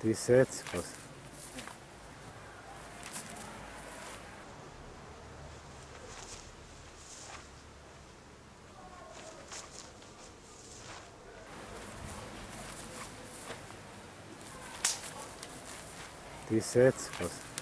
Die setzt was. Die setzt was.